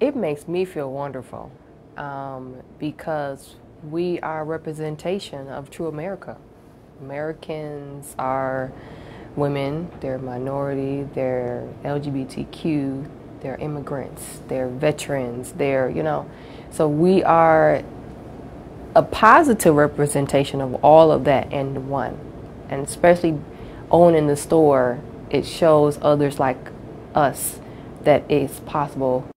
It makes me feel wonderful um, because we are a representation of true America. Americans are women, they're minority, they're LGBTQ, they're immigrants, they're veterans, they're, you know, so we are a positive representation of all of that and one. And especially owning the store, it shows others like us that it's possible